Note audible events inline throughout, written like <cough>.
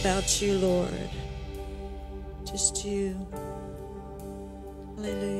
about you, Lord. Just you. Hallelujah.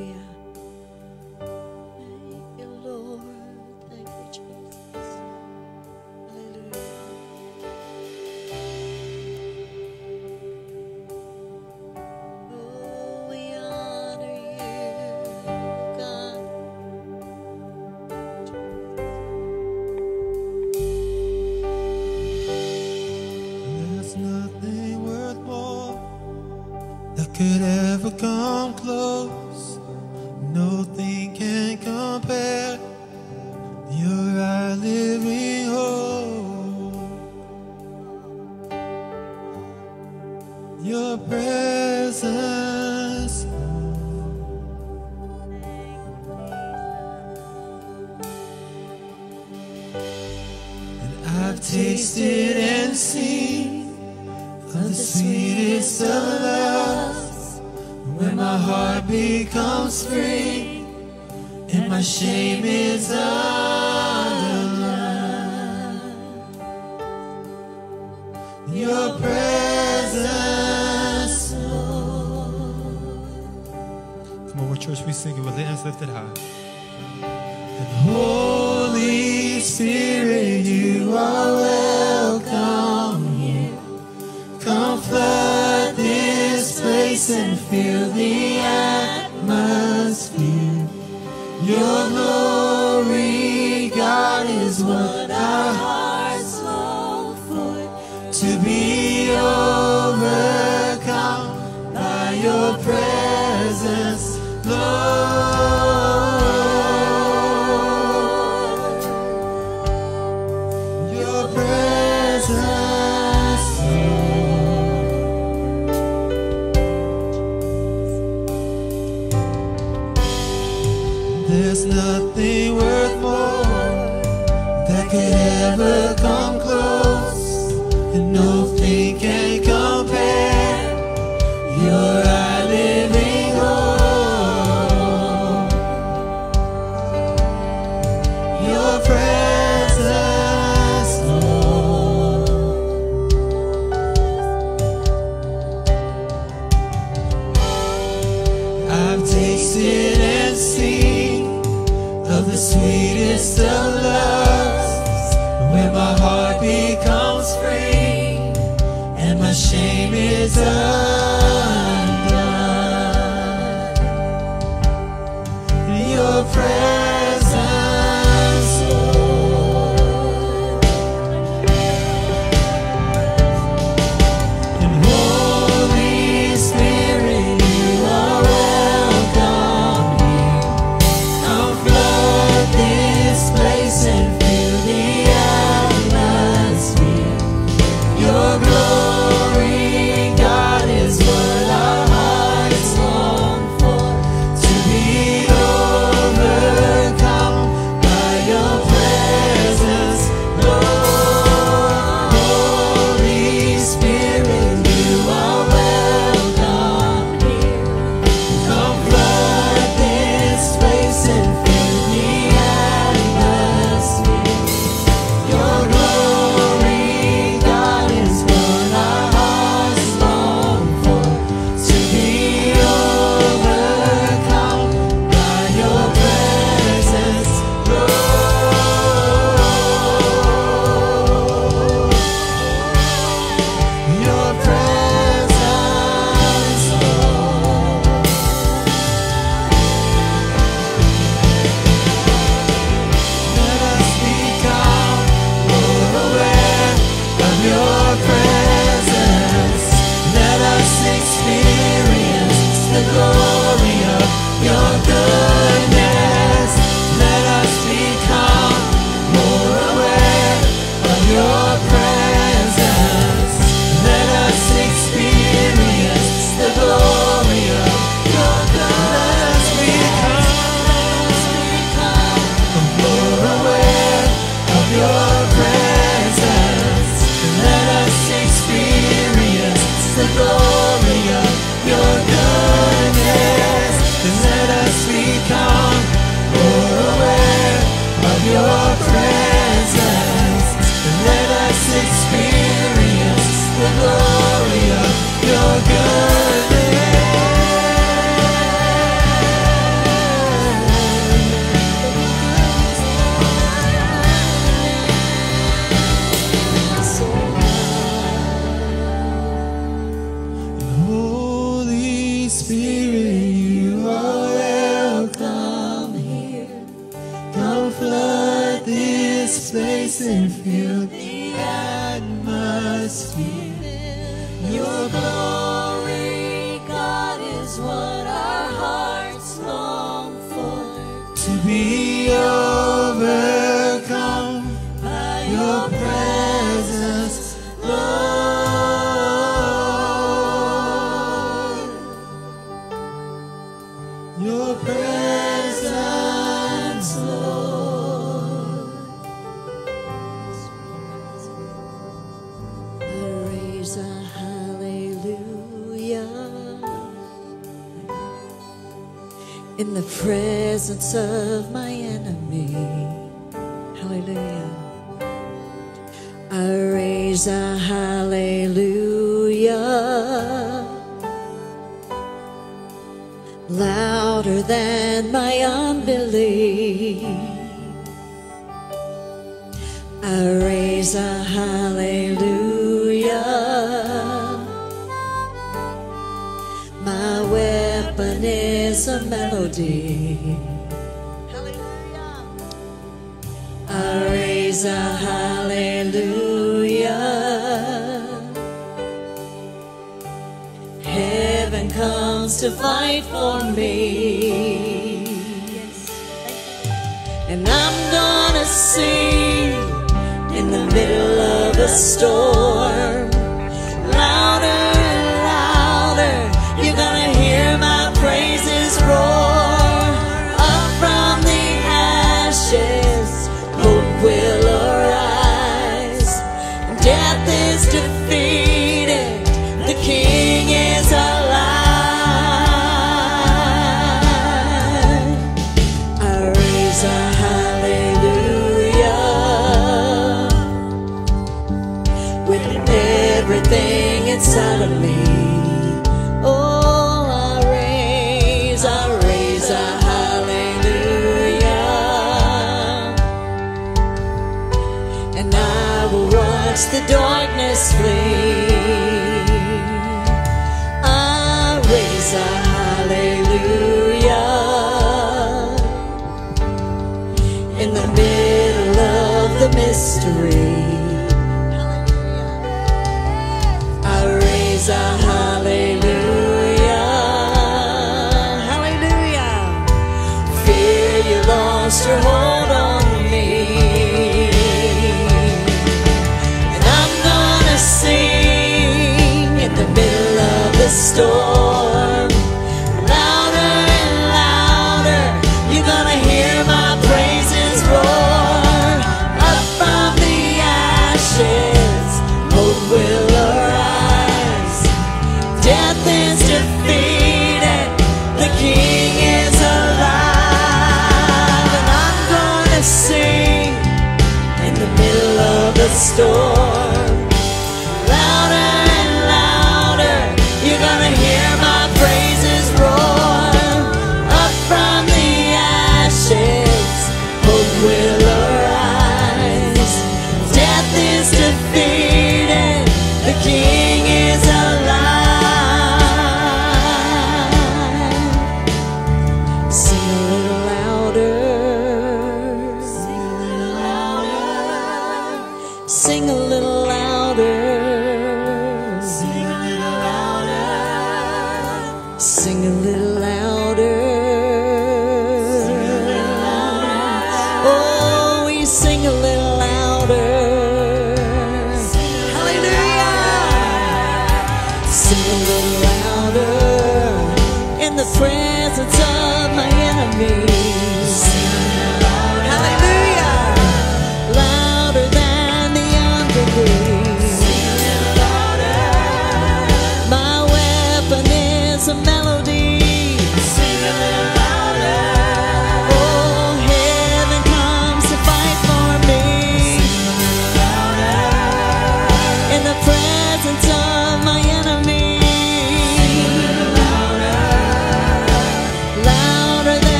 Jesus. And I've tasted and seen Of the sweetest of loves. When my heart becomes free And my shame is up. church, we sing it with hands lifted high. a friend. of my enemy. Hallelujah. I raise a hallelujah louder than my unbelief. I raise a hallelujah. My weapon is a melody. a hallelujah. Heaven comes to fight for me. And I'm gonna sing in the middle of a storm.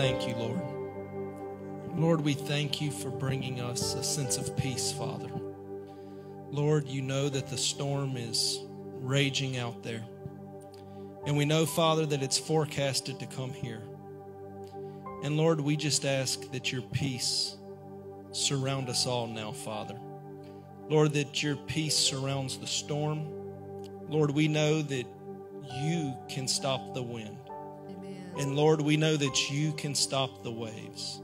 Thank you, Lord. Lord, we thank you for bringing us a sense of peace, Father. Lord, you know that the storm is raging out there. And we know, Father, that it's forecasted to come here. And Lord, we just ask that your peace surround us all now, Father. Lord, that your peace surrounds the storm. Lord, we know that you can stop the wind. And Lord, we know that you can stop the waves.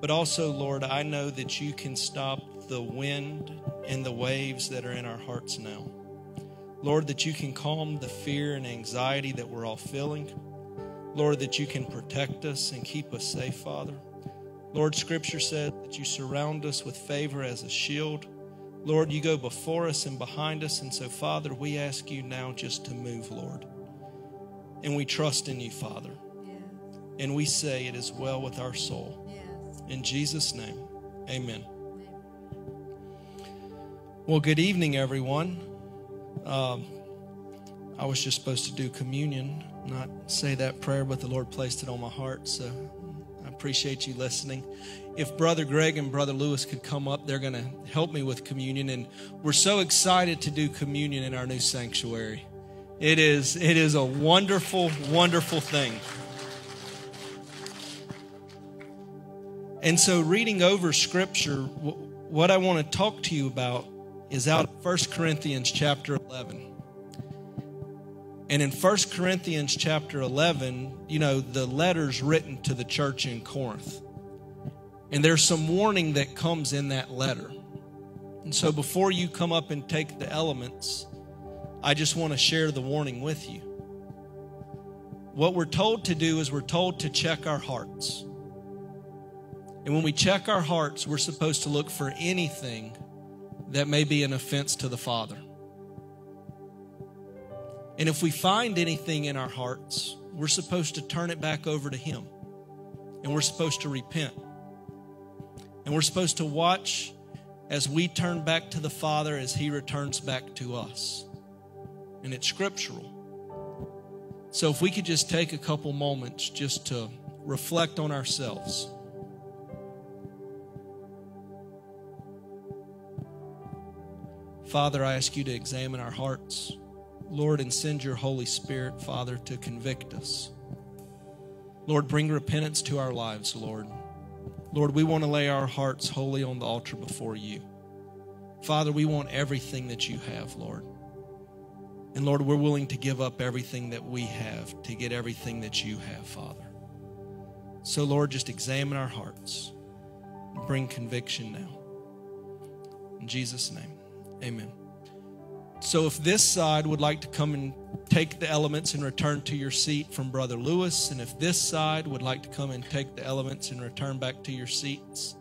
But also, Lord, I know that you can stop the wind and the waves that are in our hearts now. Lord, that you can calm the fear and anxiety that we're all feeling. Lord, that you can protect us and keep us safe, Father. Lord, Scripture said that you surround us with favor as a shield. Lord, you go before us and behind us. And so, Father, we ask you now just to move, Lord. And we trust in you, Father. And we say it is well with our soul. In Jesus' name, amen. Well, good evening, everyone. Um, I was just supposed to do communion, not say that prayer, but the Lord placed it on my heart. So I appreciate you listening. If Brother Greg and Brother Lewis could come up, they're going to help me with communion. And we're so excited to do communion in our new sanctuary. It is, it is a wonderful, wonderful thing. And so, reading over scripture, what I want to talk to you about is out of 1 Corinthians chapter 11. And in 1 Corinthians chapter 11, you know, the letters written to the church in Corinth. And there's some warning that comes in that letter. And so, before you come up and take the elements, I just want to share the warning with you. What we're told to do is we're told to check our hearts. And when we check our hearts, we're supposed to look for anything that may be an offense to the Father. And if we find anything in our hearts, we're supposed to turn it back over to Him. And we're supposed to repent. And we're supposed to watch as we turn back to the Father as He returns back to us. And it's scriptural. So if we could just take a couple moments just to reflect on ourselves. Father, I ask you to examine our hearts, Lord, and send your Holy Spirit, Father, to convict us. Lord, bring repentance to our lives, Lord. Lord, we want to lay our hearts wholly on the altar before you. Father, we want everything that you have, Lord. And Lord, we're willing to give up everything that we have to get everything that you have, Father. So, Lord, just examine our hearts. Bring conviction now. In Jesus' name. Amen. So, if this side would like to come and take the elements and return to your seat from Brother Lewis, and if this side would like to come and take the elements and return back to your seats,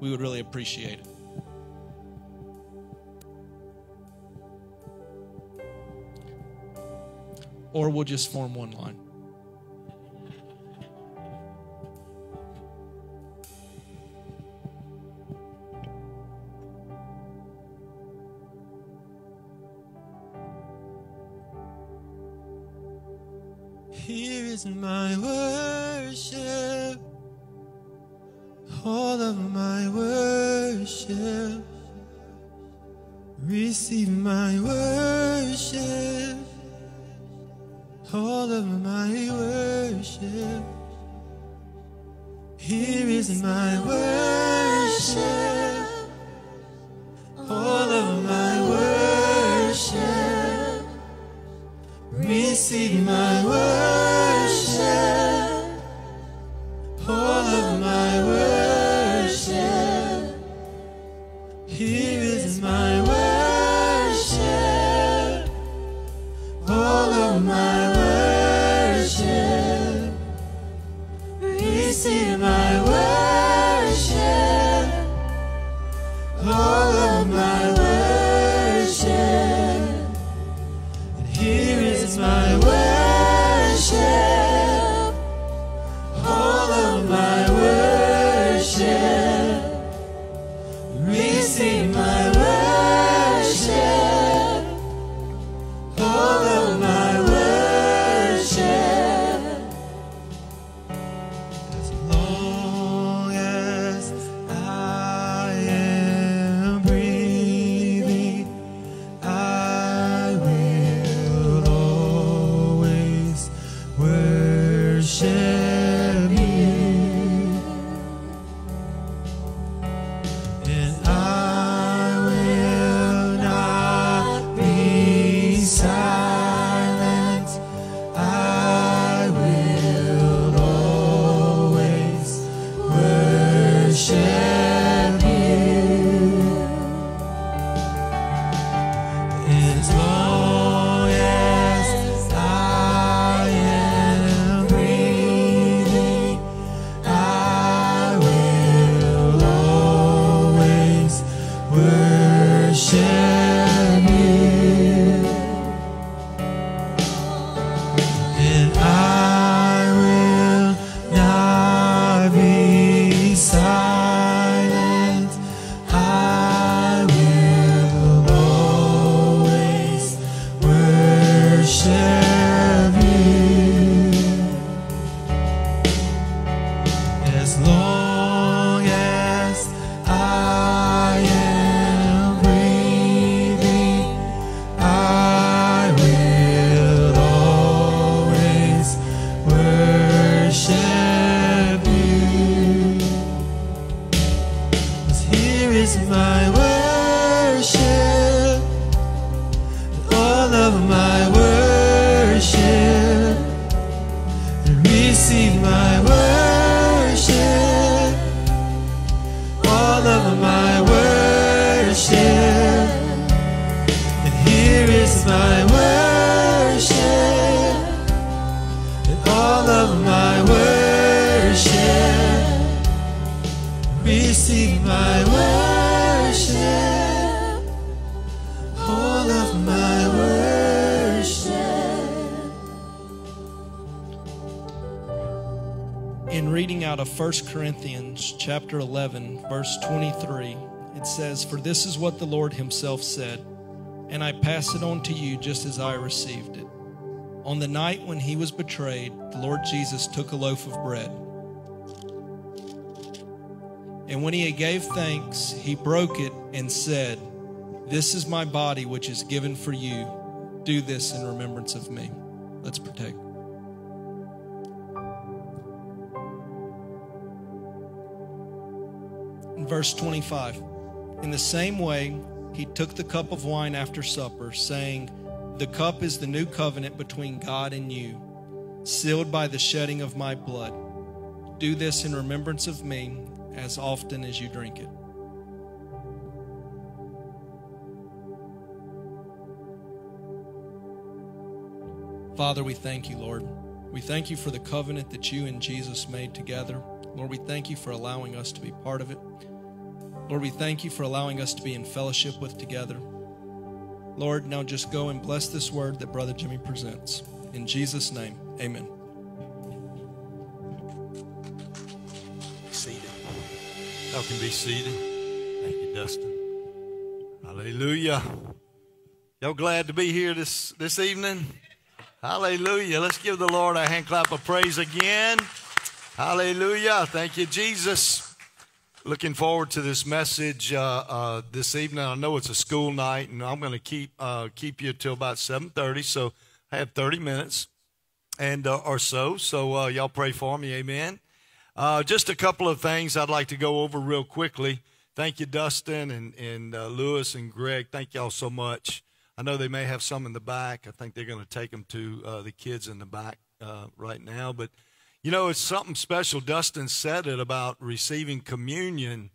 we would really appreciate it. Or we'll just form one line. Here is my worship, all of my worship. Receive my worship, all of my worship. Here is my worship, all of my worship. Receive my worship, all of verse 23, it says, "For this is what the Lord himself said, and I pass it on to you just as I received it. On the night when he was betrayed, the Lord Jesus took a loaf of bread. And when he gave thanks, he broke it and said, "This is my body which is given for you. Do this in remembrance of me." Let's partake. Verse 25, in the same way, he took the cup of wine after supper, saying, The cup is the new covenant between God and you, sealed by the shedding of my blood. Do this in remembrance of me as often as you drink it. Father, we thank you, Lord. We thank you for the covenant that you and Jesus made together. Lord, we thank you for allowing us to be part of it. Lord, we thank you for allowing us to be in fellowship with together. Lord, now just go and bless this word that Brother Jimmy presents. In Jesus' name, amen. seated. Y'all can be seated. Thank you, Dustin. Hallelujah. Y'all glad to be here this, this evening? Hallelujah. Let's give the Lord a hand clap of praise again. Hallelujah. Thank you, Jesus. Looking forward to this message uh, uh, this evening. I know it's a school night, and I'm going to keep uh, keep you till about 7:30. So I have 30 minutes and uh, or so. So uh, y'all pray for me. Amen. Uh, just a couple of things I'd like to go over real quickly. Thank you, Dustin and, and Lewis and Greg. Thank y'all so much. I know they may have some in the back. I think they're going to take them to the kids in the back right now. But, you know, it's something special. Dustin said it about receiving communion,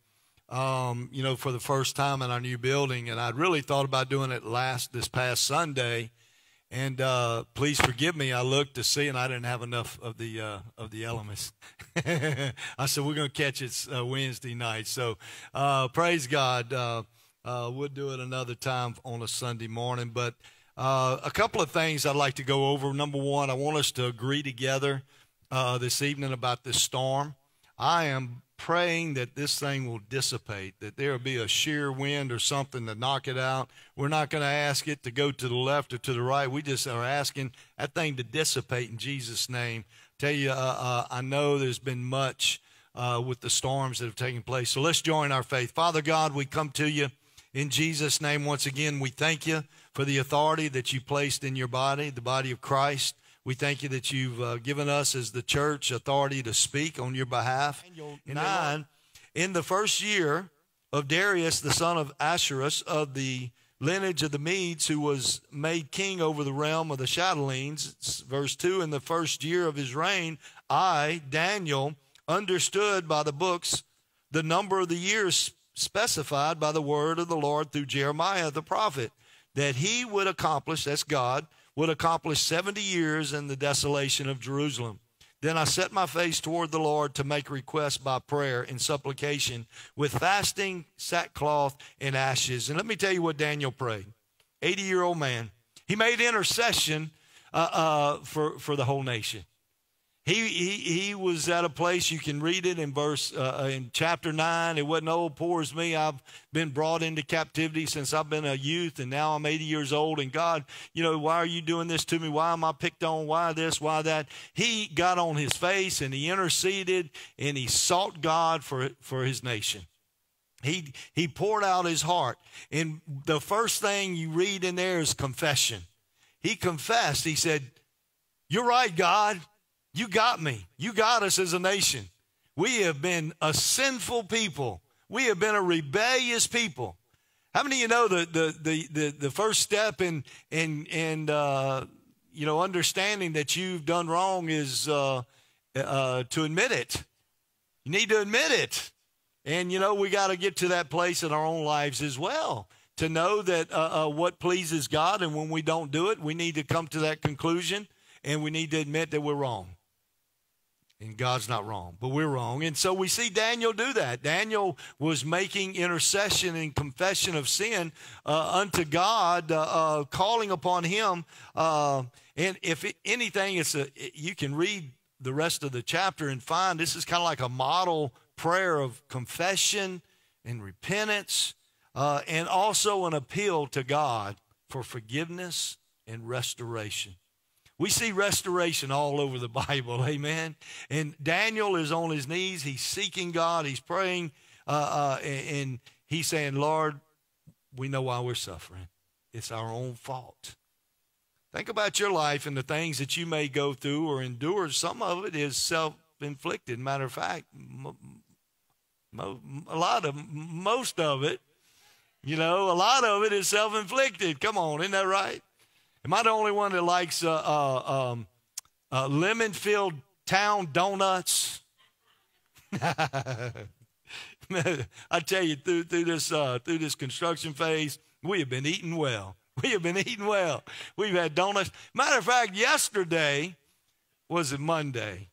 um, you know, for the first time in our new building. And I'd really thought about doing it last, this past Sunday. And uh, please forgive me. I looked to see, and I didn't have enough of the uh, of the elements. <laughs> I said we're going to catch it uh, Wednesday night. So uh, praise God. Uh, uh, we'll do it another time on a Sunday morning. But a couple of things I'd like to go over. Number one, I want us to agree together this evening about this storm. I am praying that this thing will dissipate, that there will be a shear wind or something to knock it out. We're not going to ask it to go to the left or to the right. We just are asking that thing to dissipate in Jesus' name. Tell you, uh, uh, I know there's been much uh, with the storms that have taken place. So let's join our faith. Father God, we come to you in Jesus' name once again. We thank you for the authority that you placed in your body, the body of Christ. We thank you that you've uh, given us as the church authority to speak on your behalf. Nine, in the first year of Darius, the son of Ahasuerus, of the lineage of the Medes, who was made king over the realm of the Chaldeans, verse 2, in the first year of his reign, I, Daniel, understood by the books the number of the years specified by the word of the Lord through Jeremiah the prophet, that he would accomplish, that's God, would accomplish 70 years in the desolation of Jerusalem. Then I set my face toward the Lord to make requests by prayer and supplication with fasting, sackcloth, and ashes. And let me tell you what Daniel prayed 80 year old man. He made intercession uh, uh, for, for the whole nation. He, he, he was at a place, you can read it in verse, uh, uh, in chapter 9. It wasn't, oh, poor as me. I've been brought into captivity since I've been a youth and now I'm 80 years old. And God, you know, why are you doing this to me? Why am I picked on? Why this? Why that? He got on his face and he interceded and he sought God for, for his nation. He, he poured out his heart. And the first thing you read in there is confession. He confessed. He said, You're right, God. You got me. You got us as a nation. We have been a sinful people. We have been a rebellious people. How many of you know the, the, the, the, the first step in, in, in uh, you know, understanding that you've done wrong is uh, uh, to admit it. You need to admit it. And, you know, we got to get to that place in our own lives as well to know that uh, uh, what pleases God, and when we don't do it, we need to come to that conclusion and we need to admit that we're wrong. And God's not wrong, but we're wrong. And so we see Daniel do that. Daniel was making intercession and confession of sin uh, unto God, uh, uh, calling upon Him. Uh, and if it, anything, it's a, you can read the rest of the chapter and find this is kind of like a model prayer of confession and repentance, uh, and also an appeal to God for forgiveness and restoration. We see restoration all over the <laughs> Bible, amen. And Daniel is on his knees. He's seeking God. He's praying, uh, uh, and he's saying, Lord, we know why we're suffering. It's our own fault. Think about your life and the things that you may go through or endure. Some of it is self inflicted. Matter of fact, a lot of, most of it, you know, a lot of it is self inflicted. Come on, isn't that right? Am I the only one that likes uh, uh, um, uh, lemon filled town donuts? <laughs> I tell you, through, through, this, uh, through this construction phase, we have been eating well. <laughs> We have been eating well. We've had donuts. Matter of fact, yesterday was it Monday?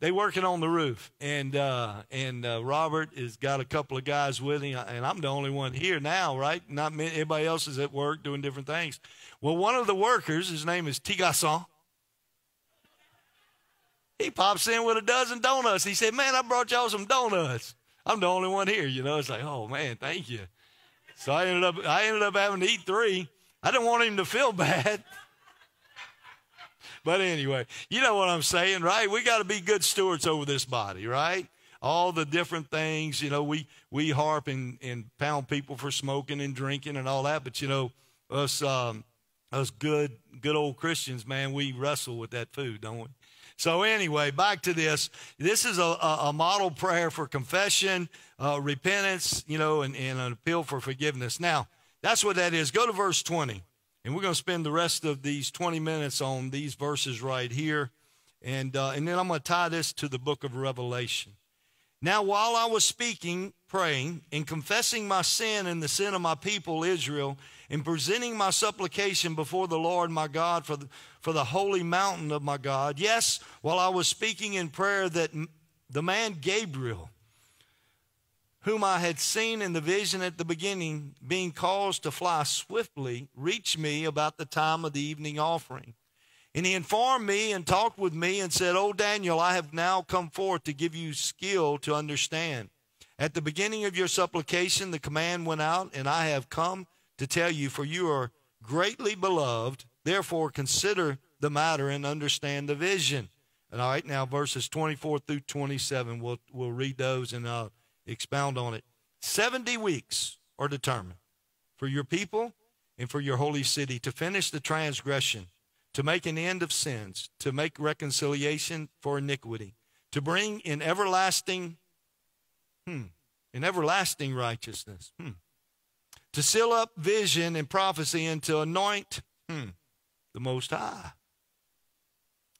They working on the roof, and uh, and uh, Robert has got a couple of guys with him, and I'm the only one here now, right? Not many, everybody else is at work doing different things. Well, one of the workers, his name is Tigasson. He pops in with a dozen donuts. He said, Man, I brought y'all some donuts. I'm the only one here, you know. It's like, oh man, thank you. So I ended up I ended up having to eat three. I didn't want him to feel <laughs> bad. But anyway, you know what I'm saying, right? We got to be good stewards over this body, right? All the different things, you know, we we harp and, and pound people for smoking and drinking and all that, but you know, us um, us good, good old Christians, man, we wrestle with that food, don't we? So anyway, back to this. This is a, a, model prayer for confession, uh, repentance, you know, and, and an appeal for forgiveness. Now, that's what that is. Go to verse 20. And we're going to spend the rest of these 20 minutes on these verses right here. And, uh, and then I'm going to tie this to the book of Revelation. Now, while I was speaking, praying, and confessing my sin and the sin of my people Israel, and presenting my supplication before the Lord my God for the, for the holy mountain of my God, yes, while I was speaking in prayer, that the man Gabriel, whom I had seen in the vision at the beginning, being caused to fly swiftly, reached me about the time of the evening offering. And he informed me and talked with me and said, O Daniel, I have now come forth to give you skill to understand. At the beginning of your supplication, the command went out, and I have come to tell you, for you are greatly beloved. Therefore, consider the matter and understand the vision. And all right, now verses 24 through 27, we'll, we'll read those and I'll expound on it. 70 weeks are determined for your people and for your holy city to finish the transgression to make an end of sins, to make reconciliation for iniquity, to bring in everlasting, hmm, in everlasting righteousness, hmm, to seal up vision and prophecy, and to anoint, hmm, the Most High.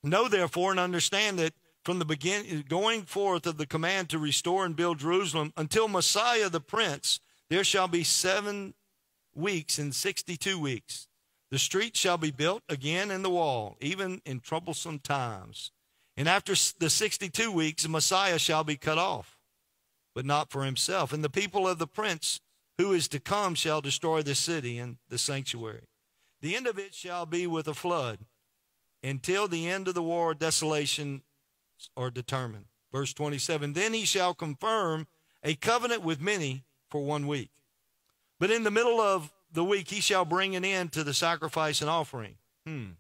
Know therefore and understand that from the beginning, going forth of the command to restore and build Jerusalem until Messiah the Prince, there shall be seven weeks and sixty-two weeks. The street shall be built again in the wall, even in troublesome times. And after the 62 weeks, Messiah shall be cut off, but not for himself. And the people of the prince who is to come shall destroy the city and the sanctuary. The end of it shall be with a flood. Until the end of the war, desolation are determined. Verse 27 Then he shall confirm a covenant with many for one week. But in the middle of the week he shall bring an end to the sacrifice and offering. Hmm.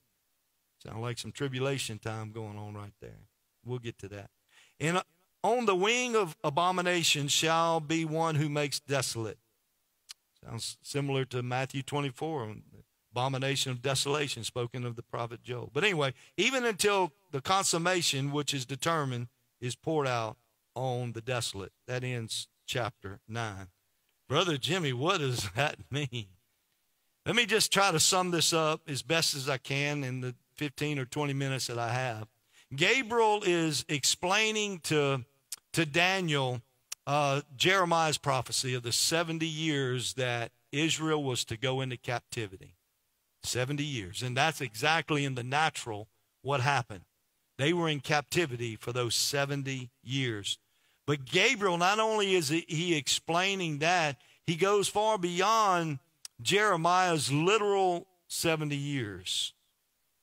Sound like some tribulation time going on right there. We'll get to that. And on the wing of abomination shall be one who makes desolate. Sounds similar to Matthew 24, abomination of desolation, spoken of the prophet Joel. But anyway, even until the consummation, which is determined, is poured out on the desolate. That ends chapter 9. Brother Jimmy, what does <laughs> that mean? Let me just try to sum this up as best as I can in the 15 or 20 minutes that I have. Gabriel is explaining to, to Daniel uh, Jeremiah's prophecy of the 70 years that Israel was to go into captivity. 70 years. And that's exactly in the natural what happened. They were in captivity for those 70 years. But Gabriel, not only is he explaining that, he goes far beyond Jeremiah's literal 70 years.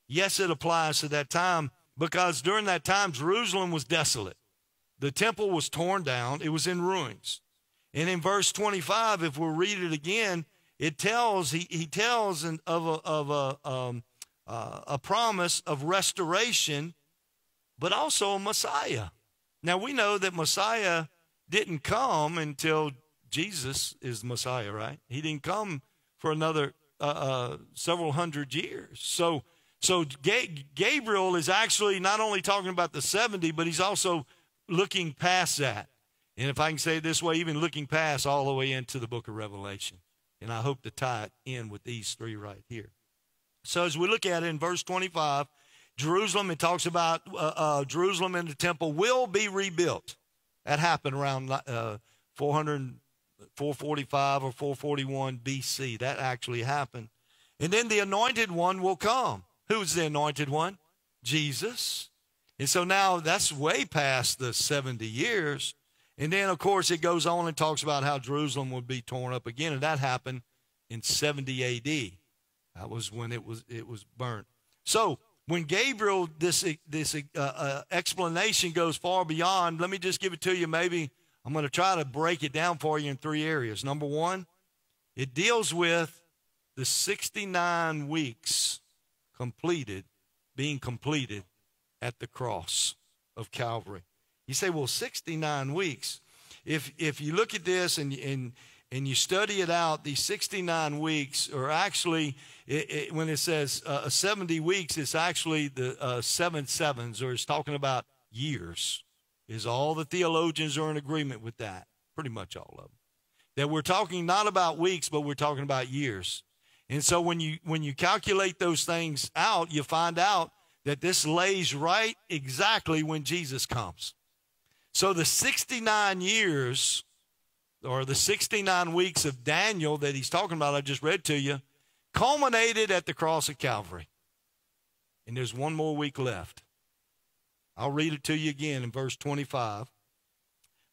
Yes, it applies to that time because during that time, Jerusalem was desolate. The temple was torn down, it was in ruins. And in verse 25, if we read it again, it tells, he, he tells of, a, of a, um, uh, a promise of restoration, but also a Messiah. Now we know that Messiah didn't come until Jesus is Messiah, right? He didn't come for another uh, uh, several hundred years. So, so Gabriel is actually not only talking about the 70, but he's also looking past that. And if I can say it this way, even looking past all the way into the book of Revelation. And I hope to tie it in with these three right here. So as we look at it in verse 25, Jerusalem, it talks about uh, uh, Jerusalem and the temple will be rebuilt. That happened around uh, 400 445 or 441 BC. That actually happened. And then the anointed one will come. Who's the anointed one? Jesus. And so now that's way past the 70 years. And then, of course, it goes on and talks about how Jerusalem would be torn up again. And that happened in 70 AD. That was when it was, it was burnt. So when Gabriel, this, this uh, uh, explanation goes far beyond, let me just give it to you maybe I'm going to try to break it down for you in three areas. Number one, it deals with the 69 weeks completed, being completed at the cross of Calvary. You say, well, 69 weeks. If, if you look at this and, and, and you study it out, these 69 weeks are actually, it, it, when it says uh, 70 weeks, it's actually the uh, seven sevens, or it's talking about years is all the theologians are in agreement with that, pretty much all of them. That we're talking not about weeks, but we're talking about years. And so when you when you calculate those things out, you find out that this lays right exactly when Jesus comes. So the 69 years or the 69 weeks of Daniel that he's talking about, I just read to you, culminated at the cross of Calvary. And there's one more week left. I'll read it to you again in verse 25.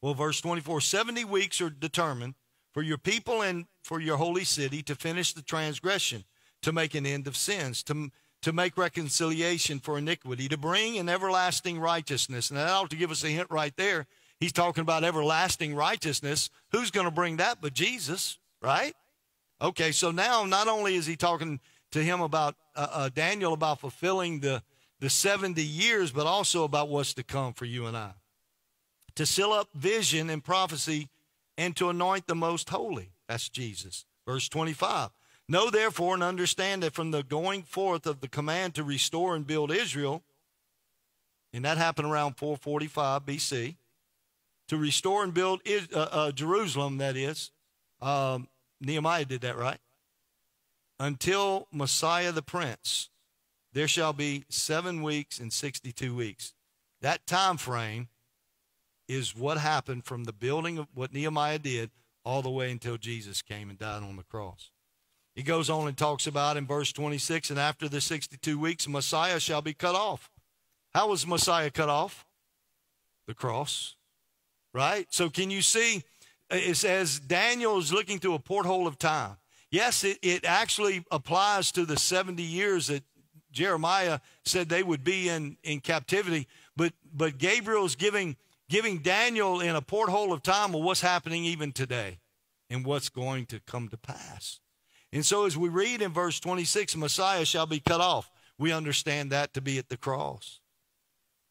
Well, verse 24 70 weeks are determined for your people and for your holy city to finish the transgression, to make an end of sins, to, to make reconciliation for iniquity, to bring an everlasting righteousness. And that ought to give us a hint right there. He's talking about everlasting righteousness. Who's going to bring that but Jesus, right? Okay, so now not only is he talking to him about uh, uh, Daniel about fulfilling the, the 70 years, but also about what's to come for you and I. To seal up vision and prophecy and to anoint the most holy. That's Jesus. Verse 25. Know therefore and understand that from the going forth of the command to restore and build Israel, and that happened around 445 BC, to restore and build uh, uh, Jerusalem, that is. Um, Nehemiah did that, right? Until Messiah the Prince, there shall be seven weeks and 62 weeks. That time frame is what happened from the building of what Nehemiah did all the way until Jesus came and died on the cross. He goes on and talks about in verse 26 and after the 62 weeks, Messiah shall be cut off. How was Messiah cut off? The cross, right? So, can you see? It says Daniel is looking through a porthole of time. Yes, it, it actually applies to the 70 years that Jeremiah said they would be in, in captivity, but, but Gabriel is giving, giving Daniel in a porthole of time of what's happening even today and what's going to come to pass. And so, as we read in verse 26, Messiah shall be cut off, we understand that to be at the cross.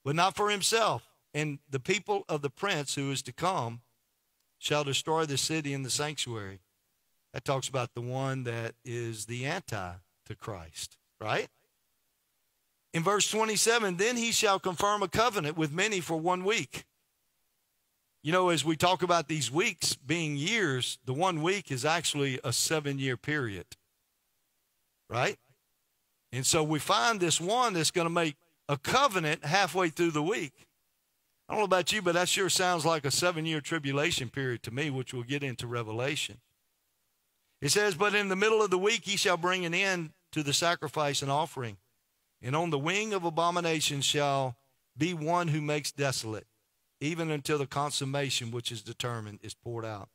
But not for himself. And the people of the prince who is to come shall destroy the city and the sanctuary. That talks about the one that is the anti to Christ, right? In verse 27, then he shall confirm a covenant with many for one week. You know, as we talk about these weeks being years, the one week is actually a seven year period. Right? And so we find this one that's going to make a covenant halfway through the week. I don't know about you, but that sure sounds like a seven year tribulation period to me, which we'll get into Revelation. It says, But in the middle of the week he shall bring an end to the sacrifice and offering, and on the wing of abomination shall be one who makes desolate even until the consummation which is determined is poured out.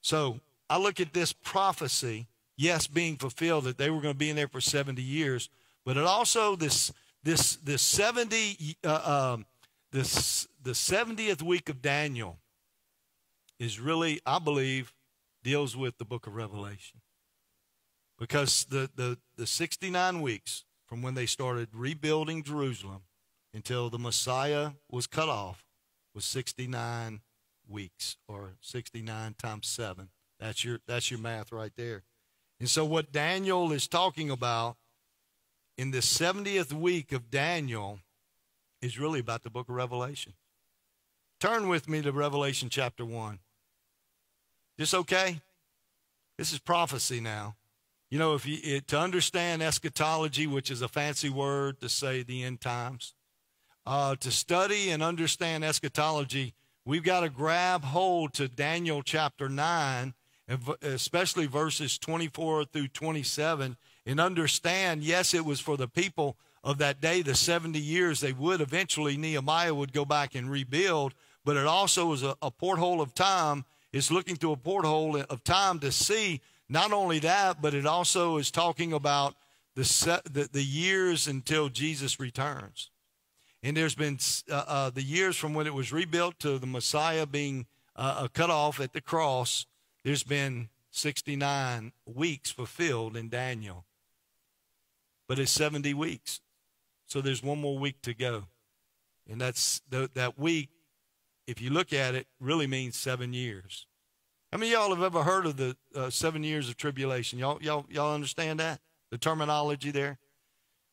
So I look at this prophecy, yes, being fulfilled that they were going to be in there for 70 years, but it also this this this 70 uh, um, this the 70th week of Daniel is really, I believe, deals with the book of Revelation. Because the, the, the 69 weeks from when they started rebuilding Jerusalem until the Messiah was cut off was 69 weeks or 69 times 7. That's your that's your math right there. And so what Daniel is talking about in the 70th week of Daniel is really about the book of Revelation. Turn with me to Revelation chapter 1. This okay? This is prophecy now. You know, if you it, to understand eschatology, which is a fancy word to say the end times, uh, to study and understand eschatology, we've got to grab hold to Daniel chapter 9, especially verses 24 through 27, and understand yes, it was for the people of that day, the 70 years they would eventually, Nehemiah would go back and rebuild, but it also was a, a porthole of time. It's looking through a porthole of time to see not only that, but it also is talking about the, the, the years until Jesus returns. And there's been uh, uh, the years from when it was rebuilt to the Messiah being uh, uh cut off at the cross, there's been 69 weeks fulfilled in Daniel. But it's 70 weeks. So there's one more week to go. And that's the, that week, if you look at it, really means seven years. How many y'all have ever heard of the uh, seven years of tribulation? Y'all, y'all, y'all understand that? The terminology there?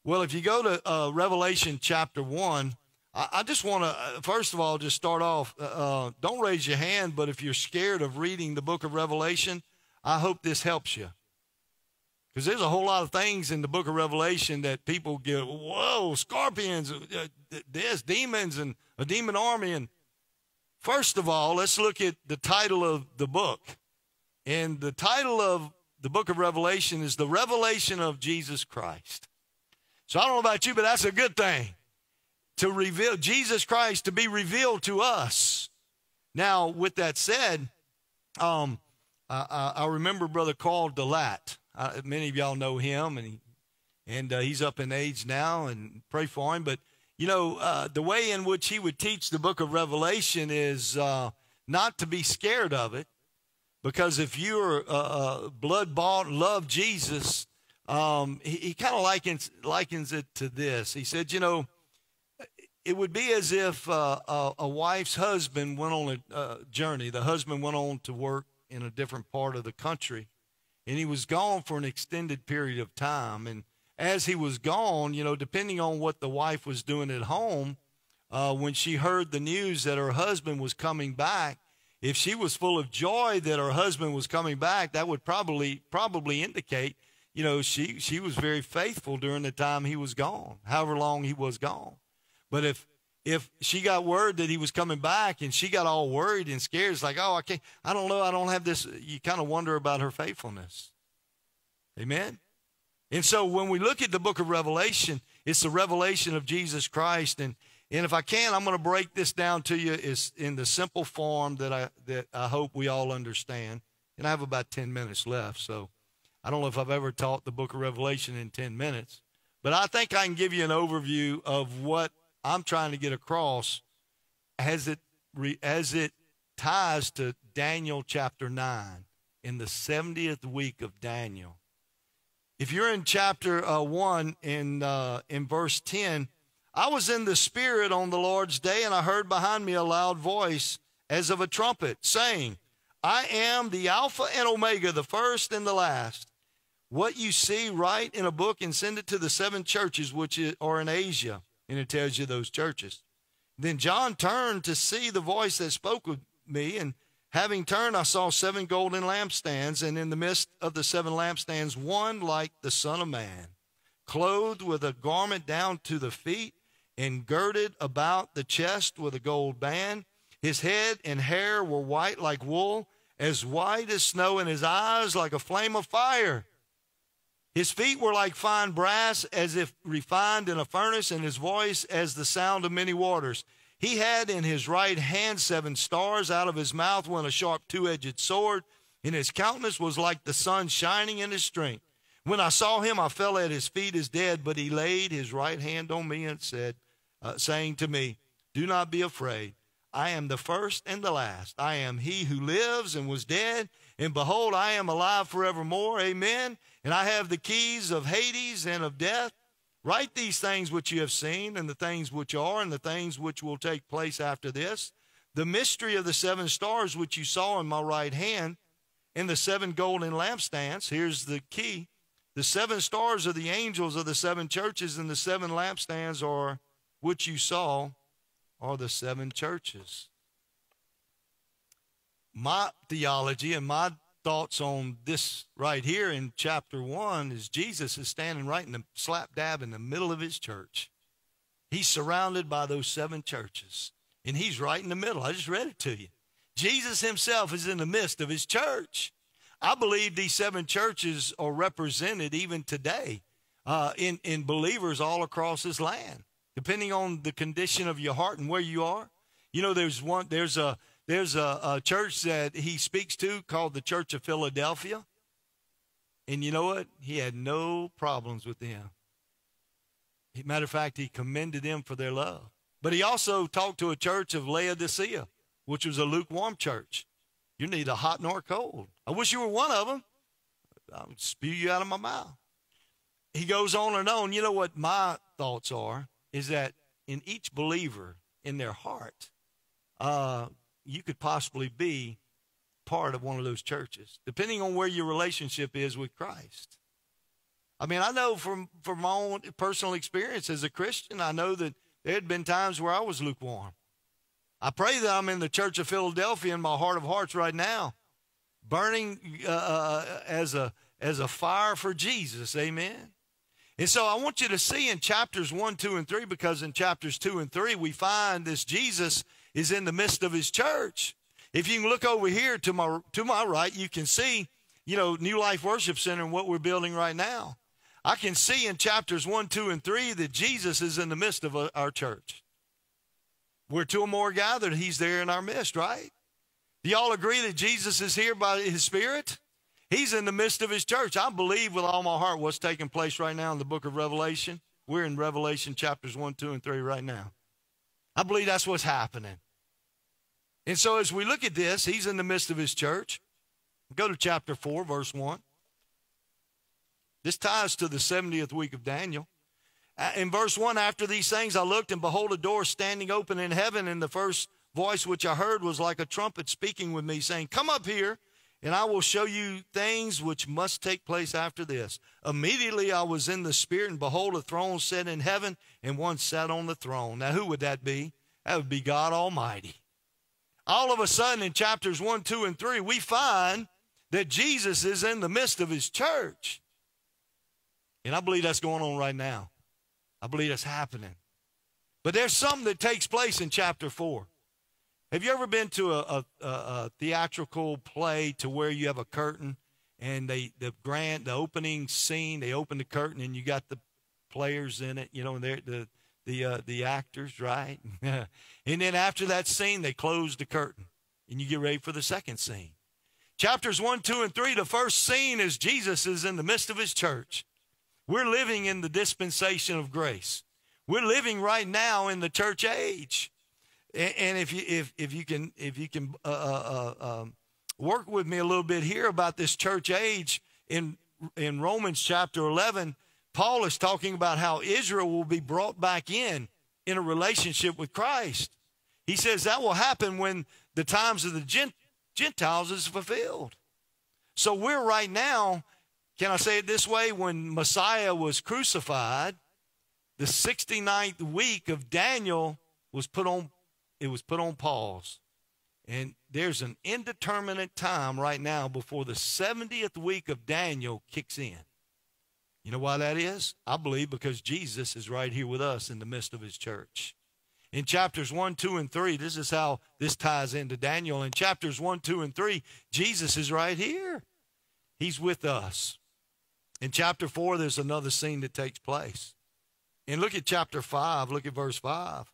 Well, if you go to uh, Revelation chapter 1, I, I just want to, uh, first of all, just start off. Uh, uh, don't raise your hand, but if you're scared of reading the book of Revelation, I hope this helps you. Because there's a whole lot of things in the book of Revelation that people get, whoa, scorpions, uh, uh, demons and a demon army. And First of all, let's look at the title of the book. And the title of the book of Revelation is The Revelation of Jesus Christ. So I don't know about you, but that's a good thing to reveal Jesus Christ to be revealed to us. Now, with that said, um, I, I, remember Brother Carl Delat. Many of y'all know him, and he, and uh, he's up in age now, and pray for him. But you know, uh, the way in which he would teach the book of Revelation is uh, not to be scared of it, because if you're uh, uh, blood bought love Jesus, um, he, he kind of likens likens it to this. He said, you know, it would be as if uh, a, a, wife's husband went on a uh, journey. The husband went on to work in a different part of the country, and he was gone for an extended period of time, and as he was gone, you know, depending on what the wife was doing at home, uh, when she heard the news that her husband was coming back, if she was full of joy that her husband was coming back, that would probably probably indicate, you know, she she was very faithful during the time he was gone, however long he was gone. But if if she got word that he was coming back and she got all worried and scared, it's like, oh, I can't, I don't know, I don't have this. You kind of wonder about her faithfulness. Amen. And so when we look at the book of Revelation, it's the revelation of Jesus Christ. And, and if I can, I'm going to break this down to you is in the simple form that I, that I hope we all understand. And I have about 10 minutes left. So I don't know if I've ever taught the book of Revelation in 10 minutes. But I think I can give you an overview of what I'm trying to get across as it, as it ties to Daniel chapter 9 in the 70th week of Daniel. If you're in chapter uh, 1 in, uh, in verse 10, I was in the Spirit on the Lord's day, and I heard behind me a loud voice as of a trumpet saying, I am the Alpha and Omega, the first and the last. What you see, write in a book and send it to the seven churches which are in Asia. And it tells you those churches. Then John turned to see the voice that spoke with me, and Having turned, I saw seven golden lampstands, and in the midst of the seven lampstands, one like the Son of Man, clothed with a garment down to the feet, and girded about the chest with a gold band. His head and hair were white like wool, as white as snow, and his eyes like a flame of fire. His feet were like fine brass, as if refined in a furnace, and his voice as the sound of many waters. He had in his right hand seven stars. Out of his mouth went a sharp two edged sword, and his countenance was like the sun shining in his strength. When I saw him, I fell at his feet as dead, but he laid his right hand on me and said, uh, saying to me, Do not be afraid. I am the first and the last. I am he who lives and was dead, and behold, I am alive forevermore. Amen. And I have the keys of Hades and of death. Write these things which you have seen, and the things which are, and the things which will take place after this. The mystery of the seven stars which you saw in my right hand, and the seven golden lampstands. Here's the key. The seven stars are the angels of the seven churches, and the seven lampstands are which you saw are the seven churches. My theology and my thoughts on this right here in chapter 1 is Jesus is standing right in the slap dab in the middle of his church. He's surrounded by those seven churches, and he's right in the middle. I just read it to you. Jesus himself is in the midst of his church. I believe these seven churches are represented even today uh, in, in believers all across this land, depending on the condition of your heart and where you are. You know, there's one, there's a, there's a, a church that he speaks to called the Church of Philadelphia. And you know what? He had no problems with them. Matter of fact, he commended them for their love. But he also talked to a church of Laodicea, which was a lukewarm church. You're neither hot nor cold. I wish you were one of them. I'll spew you out of my mouth. He goes on and on. You know what my thoughts are? Is that in each believer, in their heart, uh, you could possibly be part of one of those churches, depending on where your relationship is with Christ. I mean, I know from, from my own personal experience as a Christian, I know that there had been times where I was lukewarm. I pray that I'm in the church of Philadelphia in my heart of hearts right now, burning uh, uh as, a, as a fire for Jesus. Amen. And so I want you to see in chapters 1, 2, and 3, because in chapters 2 and 3, we find this Jesus is in the midst of his church. If you can look over here to my to my right, you can see, you know, New Life Worship Center and what we're building right now. I can see in chapters 1, 2, and 3 that Jesus is in the midst of uh, our church. Where two or more gathered, he's there in our midst, right? Do y'all agree that Jesus is here by his Spirit? He's in the midst of his church. I believe with all my heart what's taking place right now in the book of Revelation. We're in Revelation chapters 1, 2, and 3 right now. I believe that's what's happening. And so as we look at this, he's in the midst of his church. Go to chapter 4, verse 1. This ties to the 70th week of Daniel. Uh, in verse 1, after these things, I looked, and behold, a door standing open in heaven, and the first voice which I heard was like a trumpet speaking with me, saying, Come up here, and I will show you things which must take place after this. Immediately I was in the Spirit, and behold, a throne set in heaven, and one sat on the throne. Now, who would that be? That would be God Almighty. All of a sudden, in chapters 1, 2, and 3, we find that Jesus is in the midst of his church. And I believe that's going on right now. I believe that's happening. But there's something that takes place in chapter 4. Have you ever been to a, a, a, theatrical play to where you have a curtain and they the grand the opening scene they open the curtain and you got the players in it you know they're the the uh, the actors right <laughs> and then after that scene they close the curtain and you get ready for the second scene chapters 1 2 and 3 the first scene is jesus is in the midst of his church we're living in the dispensation of grace. We're living right now in the church age. And if you if if you can if you can uh, uh, uh, um, work with me a little bit here about this church age in in Romans chapter 11, Paul is talking about how Israel will be brought back in in a relationship with Christ. He says that will happen when the times of the Gentiles is fulfilled. So we're right now can I say it this way? When Messiah was crucified, the 69th week of Daniel was put on it was put on pause. And there's an indeterminate time right now before the 70th week of Daniel kicks in. You know why that is? I believe because Jesus is right here with us in the midst of his church. In chapters 1, 2, and 3, this is how this ties into Daniel. In chapters 1, 2, and 3, Jesus is right here. He's with us. In chapter 4, there's another scene that takes place. And look at chapter 5, look at verse 5.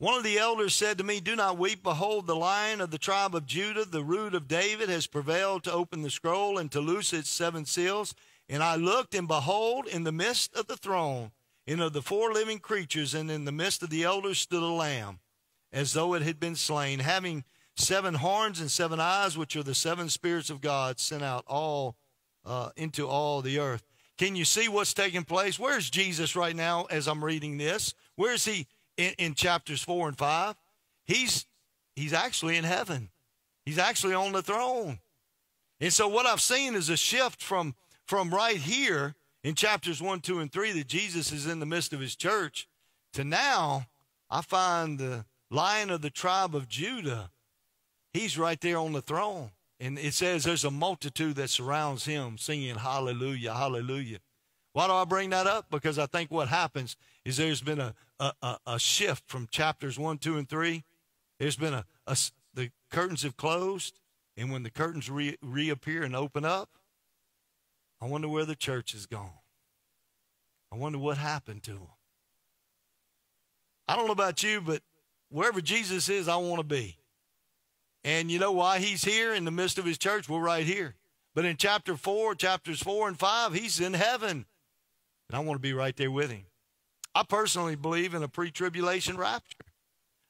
One of the elders said to me, Do not weep. Behold, the lion of the tribe of Judah, the root of David, has prevailed to open the scroll and to loose its seven seals. And I looked, and behold, in the midst of the throne, and of the four living creatures, and in the midst of the elders stood a lamb, as though it had been slain, having seven horns and seven eyes, which are the seven spirits of God sent out all uh, into all the earth. Can you see what's taking place? Where's Jesus right now as I'm reading this? Where is he in, in chapters four and five? He's he's actually in heaven. He's actually on the throne. And so what I've seen is a shift from from right here in chapters one, two, and three that Jesus is in the midst of his church to now I find the lion of the tribe of Judah. He's right there on the throne. And it says there's a multitude that surrounds him singing hallelujah, hallelujah. Why do I bring that up? Because I think what happens is there's been a, a, a shift from chapters 1, 2, and 3. There's been a, a the curtains have closed, and when the curtains re, reappear and open up, I wonder where the church is gone. I wonder what happened to them. I don't know about you, but wherever Jesus is, I want to be. And you know why he's here in the midst of his church? We're right here. But in chapter 4, chapters 4 and 5, he's in heaven. And I want to be right there with him. I personally believe in a pre tribulation rapture.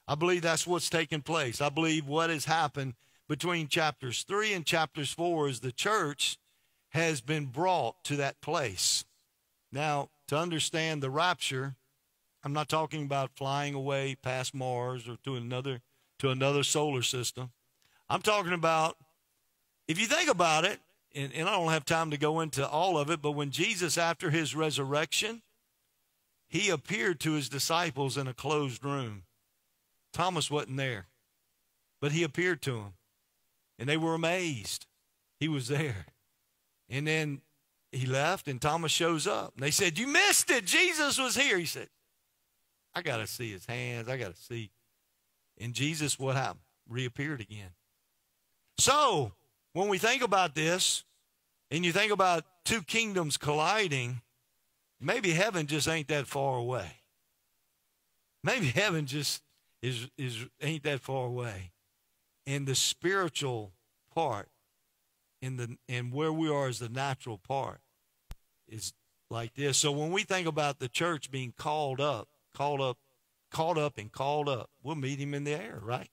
I believe that's what's taking place. I believe what has happened between chapters 3 and chapters 4 is the church has been brought to that place. Now, to understand the rapture, I'm not talking about flying away past Mars or to another to another solar system. I'm talking about, if you think about it, and, and I don't have time to go into all of it, but when Jesus, after his resurrection, he appeared to his disciples in a closed room. Thomas wasn't there, but he appeared to them, and they were amazed. He was there. And then he left, and Thomas shows up. And they said, You missed it. Jesus was here. He said, I got to see his hands. I got to see And Jesus, what happened? Reappeared again. So, when we think about this, and you think about two kingdoms colliding, maybe heaven just ain't that far away. Maybe <laughs> heaven just is, is ain't that far away. And the spiritual part in the and where we are as the natural part is like this. So when we think about the church being called up, called up, called up and called up, we'll meet him in the air, right?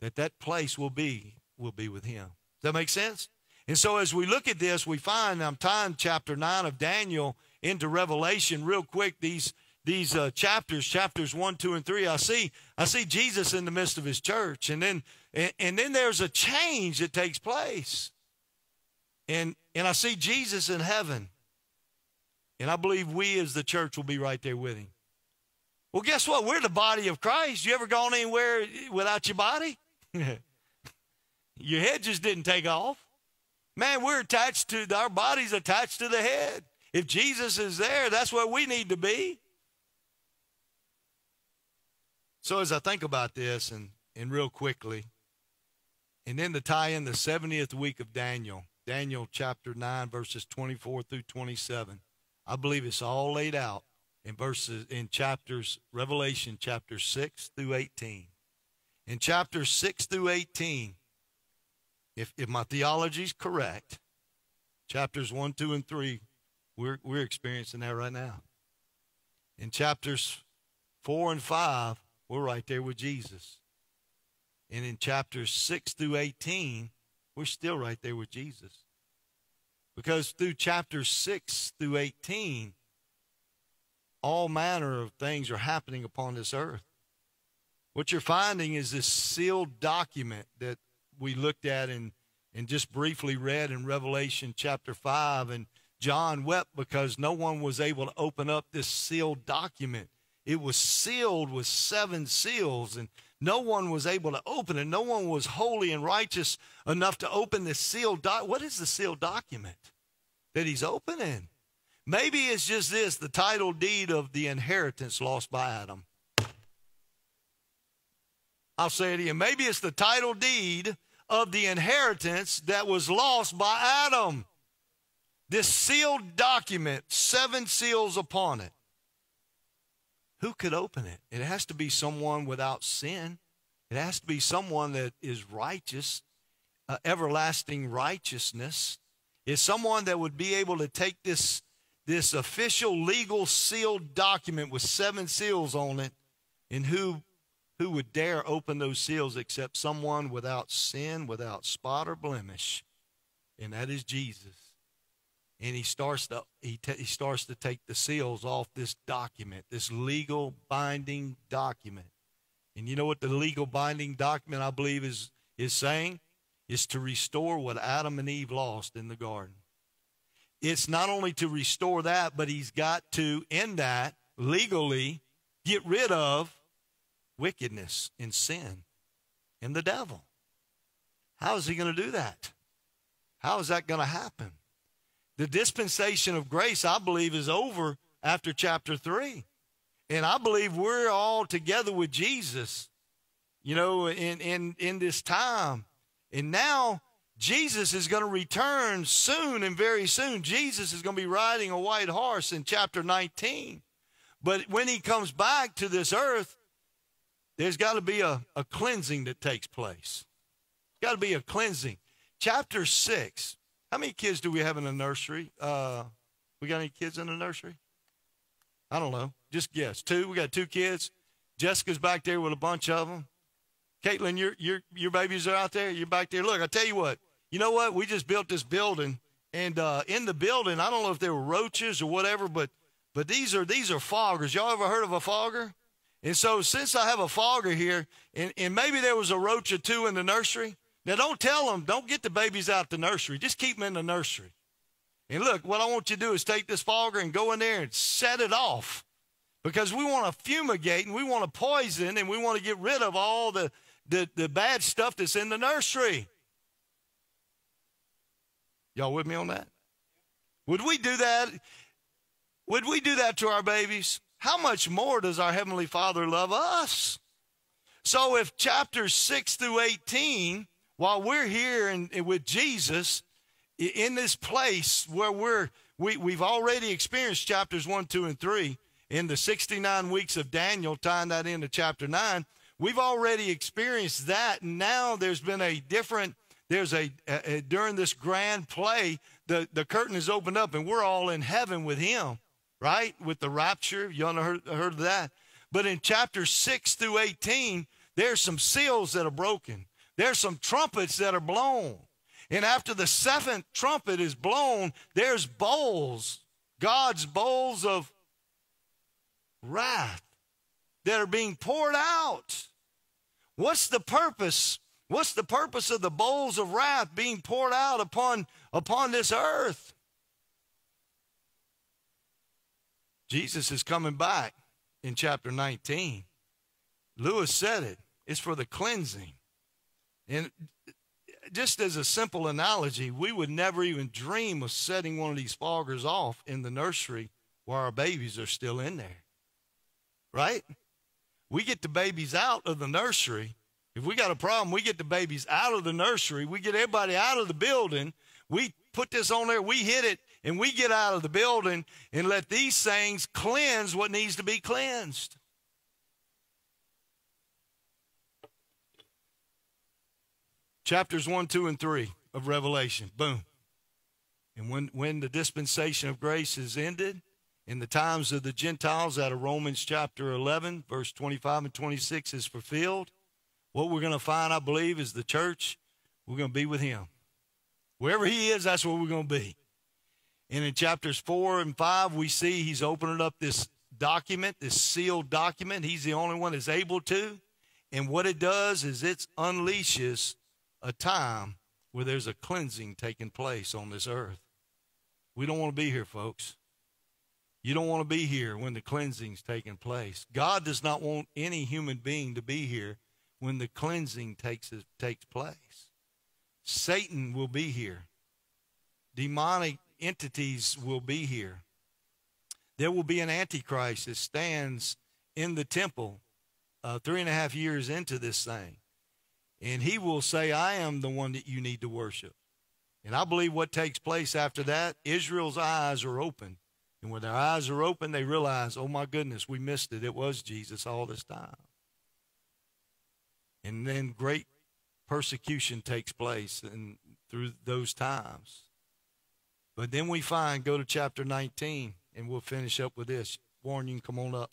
That that place will be will be with him. Does that make sense? And so as we look at this, we find I'm tying chapter 9 of Daniel into Revelation real quick. These these uh, chapters, chapters one, two, and three, I see I see Jesus in the midst of his church, and then and, and then there's a change that takes place, and and I see Jesus in heaven, and I believe we as the church will be right there with him. Well, guess what? We're the body of Christ. You ever gone anywhere without your body? <laughs> your head just didn't take off. Man, we're attached to our bodies attached to the head. If Jesus is there, that's where we need to be. So as I think about this and, and real quickly, and then to tie in the 70th week of Daniel, Daniel chapter 9, verses 24 through 27, I believe it's all laid out in verses in chapters Revelation chapter 6 through 18. In chapter 6 through 18, if, if my theology is correct, chapters 1, 2, and 3, we're, we're experiencing that right now. In chapters 4 and 5, we're right there with Jesus. And in chapters 6 through 18, we're still right there with Jesus. Because through chapters 6 through 18, all manner of things are happening upon this earth. What you're finding is this sealed document that we looked at and, and just briefly read in Revelation chapter 5. And John wept because no one was able to open up this sealed document. It was sealed with seven seals, and no one was able to open it. No one was holy and righteous enough to open this sealed document. What is the sealed document that he's opening? Maybe it's just this the title deed of the inheritance lost by Adam. I'll say it again. Maybe it's the title deed of the inheritance that was lost by Adam. This sealed document, seven seals upon it. Who could open it? It has to be someone without sin. It has to be someone that is righteous, uh, everlasting righteousness. Is someone that would be able to take this, this official legal sealed document with seven seals on it, and who who would dare open those seals except someone without sin, without spot or blemish? And that is Jesus. And he starts to he, t- he starts to take the seals off this document, this legal binding document. And you know what the legal binding document I believe is is saying? Is to restore what Adam and Eve lost in the garden. It's not only to restore that, but he's got to, in that, legally get rid of wickedness and sin and the devil. How is he going to do that? How is that going to happen? The dispensation of grace, I believe, is over after chapter 3. And I believe we're all together with Jesus, you know, in, in, in this time. And now Jesus is going to return soon and very soon. Jesus is going to be riding a white horse in chapter 19. But when he comes back to this earth, there's got to be a, a cleansing that takes place. Got to be a cleansing. Chapter 6. How many kids do we have in the nursery? Uh, we got any kids in the nursery? I don't know. Just guess. Two. We got two kids. Jessica's back there with a bunch of them. Caitlin, your your your babies are out there. You're back there. Look, I tell you what. You know what? We just built this building, and uh, in the building, I don't know if there were roaches or whatever, but but these are these are foggers. Y'all ever heard of a fogger? And so since I have a fogger here, and, and maybe there was a roach or two in the nursery, now don't tell them, don't get the babies out the nursery. Just keep them in the nursery. And look, what I want you to do is take this fogger and go in there and set it off. Because we want to fumigate and we want to poison and we want to get rid of all the, the, the bad stuff that's in the nursery. Y'all with me on that? Would we do that? Would we do that to our babies? How much more does our Heavenly Father love us? So if chapters 6 through 18, while we're here and with Jesus in this place where we're we, we've already experienced chapters 1, 2, and 3 in the 69 weeks of Daniel, tying that into chapter 9. We've already experienced that. And now there's been a different, there's a, a, a during this grand play, the, the curtain is opened up and we're all in heaven with him, right? With the rapture. You all heard, heard of that? But in chapter 6 through 18, there's some seals that are broken. There's some trumpets that are blown. And after the seventh trumpet is blown, there's bowls, God's bowls of wrath that are being poured out. What's the purpose? What's the purpose of the bowls of wrath being poured out upon, upon this earth? Jesus is coming back in chapter 19. Lewis said it. It's for the cleansing. And just as a simple analogy, we would never even dream of setting one of these foggers off in the nursery while our babies are still in there. Right? We get the babies out of the nursery. If we got a problem, we get the babies out of the nursery. We get everybody out of the building. We put this on there, we hit it, and we get out of the building and let these things cleanse what needs to be cleansed. Chapters 1, 2, and 3 of Revelation. Boom. And when, when the dispensation of grace is ended, in the times of the Gentiles out of Romans chapter 11, verse 25 and 26 is fulfilled. What we're going to find, I believe, is the church, we're going to be with him. Wherever he is, that's where we're going to be. And in chapters 4 and 5, we see he's opening up this document, this sealed document. He's the only one that's able to. And what it does is it unleashes a time where there's a cleansing taking place on this earth. We don't want to be here, folks. You don't want to be here when the cleansing's taking place. God does not want any human being to be here when the cleansing takes, takes place. Satan will be here. Demonic entities will be here. There will be an antichrist that stands in the temple uh, three and a half years into this thing. And he will say, I am the one that you need to worship. And I believe what takes place after that, Israel's eyes are open. And when their eyes are open, they realize, oh my goodness, we missed it. It was Jesus all this time. And then great persecution takes place and through those times. But then we find, go to chapter 19, and we'll finish up with this. Warren, you can come on up.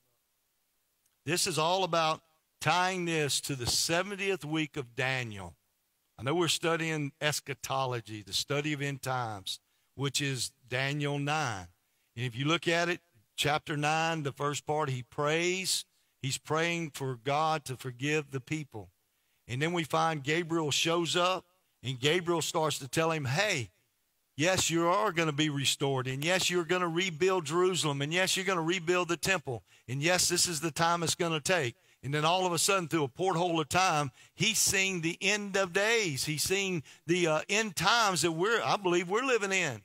This is all about tying this to the 70th week of Daniel. I know we're studying eschatology, the study of end times, which is Daniel 9. And if you look at it, chapter 9, the first part, he prays. He's praying for God to forgive the people. And then we find Gabriel shows up, and Gabriel starts to tell him, hey, yes, you are going to be restored. And yes, you're going to rebuild Jerusalem. And yes, you're going to rebuild the temple. And yes, this is the time it's going to take. And then all of a sudden, through a porthole of time, he's seeing the end of days. He's seeing the uh, end times that we're, I believe, we're living in.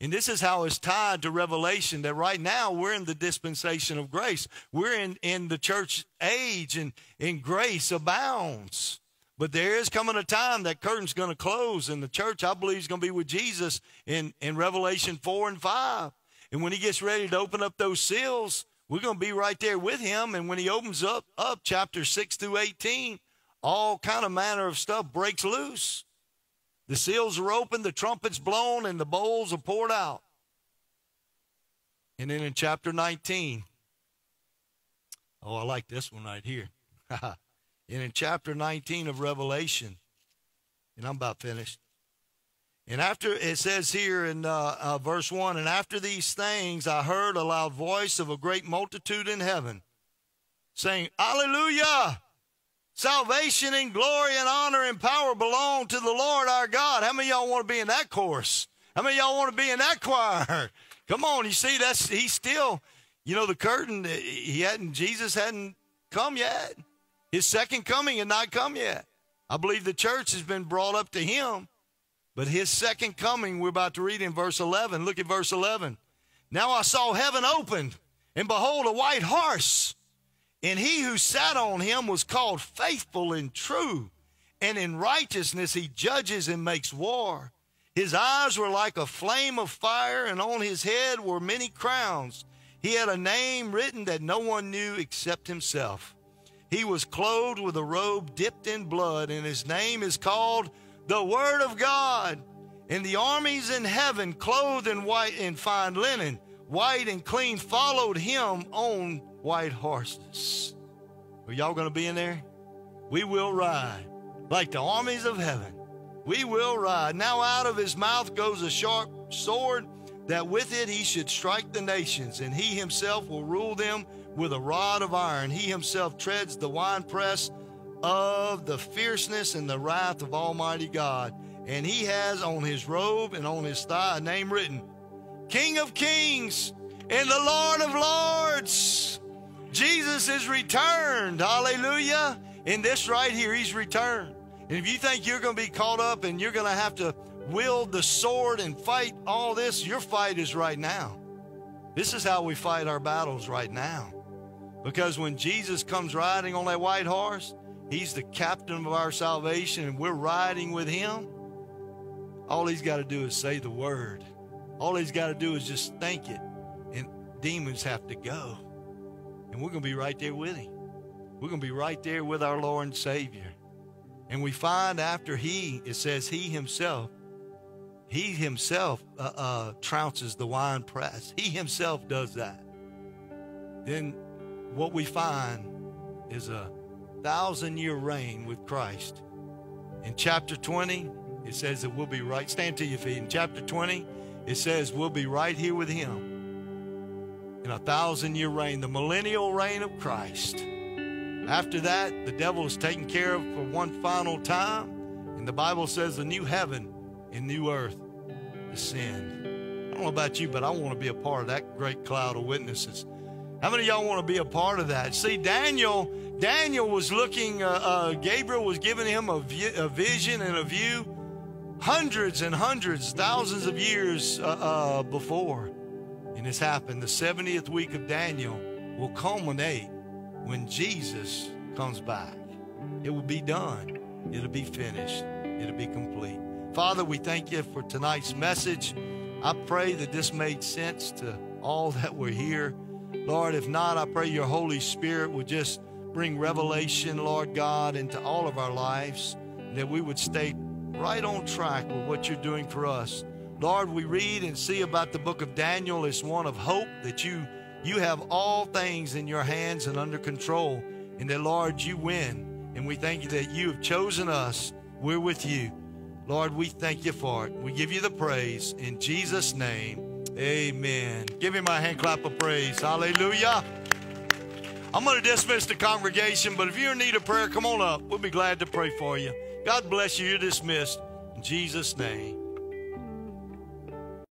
And this is how it's tied to Revelation that right now we're in the dispensation of grace. We're in, in the church age and, and grace abounds. But there is coming a time that curtain's going to close, and the church, I believe, is going to be with Jesus in, in Revelation 4 and 5. And when he gets ready to open up those seals, we're going to be right there with him. And when he opens up, up chapter 6 through 18, all kind of manner of stuff breaks loose. The seals are open, the trumpet's blown, and the bowls are poured out. And then in chapter 19, oh, I like this one right here. <laughs> and in chapter 19 of Revelation, and I'm about finished. And after it says here in uh, uh, verse 1 And after these things I heard a loud voice of a great multitude in heaven saying, Alleluia! Salvation and glory and honor and power belong to the Lord our God. How many y'all want to be in that chorus? How many y'all want to be in that <laughs> choir? Come on, you see, that's he's still, you know, the curtain. He hadn't, Jesus hadn't come yet. His second coming had not come yet. I believe the church has been brought up to him, but his second coming, we're about to read in verse 11. Look at verse 11. Now I saw heaven opened, and behold, a white horse And he who sat on him was called faithful and true. And in righteousness he judges and makes war. His eyes were like a flame of fire, and on his head were many crowns. He had a name written that no one knew except himself. He was clothed with a robe dipped in blood, and his name is called the Word of God. And the armies in heaven, clothed in white and fine linen, white and clean, followed him on white horses. Are y'all going to be in there? We will ride like the armies of heaven. We will ride. Now out of his mouth goes a sharp sword, that with it he should strike the nations, and he himself will rule them with a rod of iron. He himself treads the winepress of the fierceness and the wrath of Almighty God. And he has on his robe and on his thigh a name written King of Kings and the Lord of Lords. Jesus is returned. Hallelujah. In this right here, he's returned. And if you think you're going to be caught up and you're going to have to wield the sword and fight all this, your fight is right now. This is how we fight our battles right now. Because when Jesus comes riding on that white horse, he's the captain of our salvation and we're riding with him. All he's got to do is say the word. All he's got to do is just think it. And demons have to go. And we're going to be right there with him. We're going to be right there with our Lord and Savior. And we find after he, it says he himself, he himself uh, uh, trounces the wine press. He himself does that. Then what we find is a thousand year reign with Christ. In chapter 20, it says that we'll be right. Stand to your feet. In chapter 20, it says we'll be right here with him in a thousand year reign, the millennial reign of Christ. After that, the devil is taken care of for one final time. And the Bible says a new heaven and new earth descend. I don't know about you, but I want to be a part of that great cloud of witnesses. How many of y'all want to be a part of that? See, Daniel, Daniel was looking. Uh, uh, Gabriel was giving him a, a, vision and a view, hundreds and hundreds, thousands of years uh, uh before, and it's happened. The 70th week of Daniel will culminate when Jesus comes back. It will be done. It'll be finished. It'll be complete. Father, we thank you for tonight's message. I pray that this made sense to all that were here. Lord, if not, I pray your Holy Spirit would just bring revelation, Lord God, into all of our lives, that we would stay right on track with what you're doing for us. Lord, we read and see about the book of Daniel as one of hope that you you have all things in your hands and under control, and that, Lord, you win. And we thank you that you have chosen us. We're with you. Lord, we thank you for it. We give you the praise. In Jesus' name, amen. Give him my hand clap of praise. Hallelujah. I'm going to dismiss the congregation, but if you're in need of prayer, come on up. We'll be glad to pray for you. God bless you. You're dismissed. In Jesus' name.